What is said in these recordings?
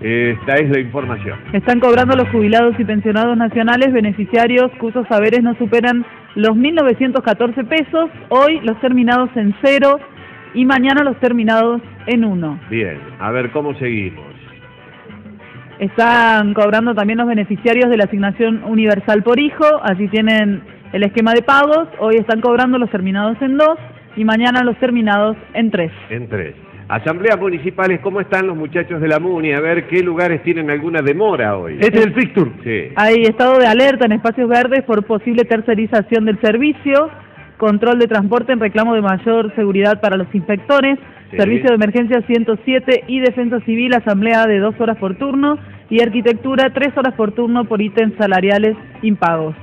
esta es la información. Están cobrando los jubilados y pensionados nacionales beneficiarios cuyos saberes no superan los 1.914 pesos, hoy los terminados en cero y mañana los terminados en uno. Bien, a ver cómo seguimos. Están cobrando también los beneficiarios de la asignación universal por hijo, así tienen el esquema de pagos, hoy están cobrando los terminados en dos y mañana los terminados en tres. En tres. Asambleas municipales, ¿cómo están los muchachos de la MUNI? A ver qué lugares tienen alguna demora hoy. Este es el fixture. Sí. Hay estado de alerta en espacios verdes por posible tercerización del servicio, control de transporte en reclamo de mayor seguridad para los inspectores, Sí. servicio de emergencia 107 y defensa civil, asamblea de dos horas por turno y arquitectura tres horas por turno por ítems salariales impagos.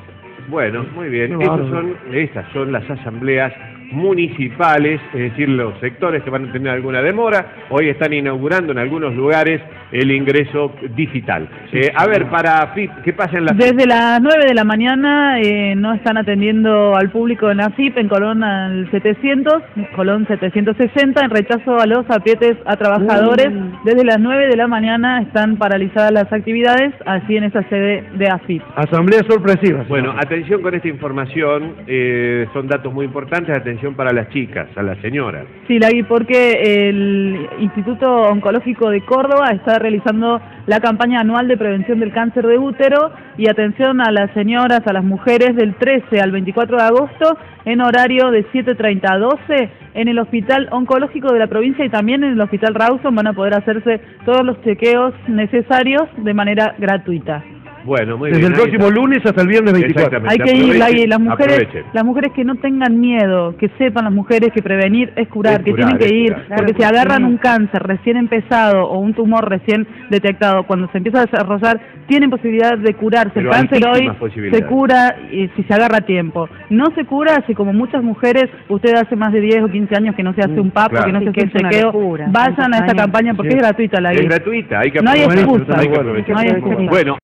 Bueno, muy bien. Bárbaro. son, estas son las asambleas municipales, es decir, los sectores que van a tener alguna demora. Hoy están inaugurando en algunos lugares el ingreso digital. Eh, a ver, para FIP, ¿qué pasa en la FIP? Desde las 9 de la mañana eh, no están atendiendo al público en AFIP, en Colón al 700, Colón 760, en rechazo a los aprietes a trabajadores. Desde las 9 de la mañana están paralizadas las actividades, así en esa sede de AFIP. Asamblea sorpresiva. Bueno, atención con esta información, eh, son datos muy importantes, atención para las chicas, a las señoras. Sí, Lagui, porque el Instituto Oncológico de Córdoba está realizando la campaña anual de prevención del cáncer de útero y atención a las señoras, a las mujeres del 13 al 24 de agosto en horario de 7.30 a 12 en el Hospital Oncológico de la provincia y también en el Hospital Rawson van a poder hacerse todos los chequeos necesarios de manera gratuita. Bueno, muy Desde bien. el próximo está. lunes hasta el viernes 24. Exactamente. Hay que ir, las mujeres, aprovechen. las mujeres que no tengan miedo, que sepan las mujeres que prevenir es curar, Es que curar, tienen que es ir, curar. porque si agarran un cáncer recién empezado o un tumor recién detectado, cuando se empieza a desarrollar, tienen posibilidad de curarse. Pero el cáncer hoy se cura y si se agarra a tiempo. No se cura si como muchas mujeres, usted hace más de 10 o 15 años que no se hace un papo, claro. que no se que hace un es chequeo, vayan a esta campaña porque Sí. es gratuita la Es guía. gratuita, hay que No hay excusa. hay que aprovechar. No hay excusa. Bueno,